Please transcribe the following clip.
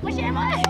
What's your meg!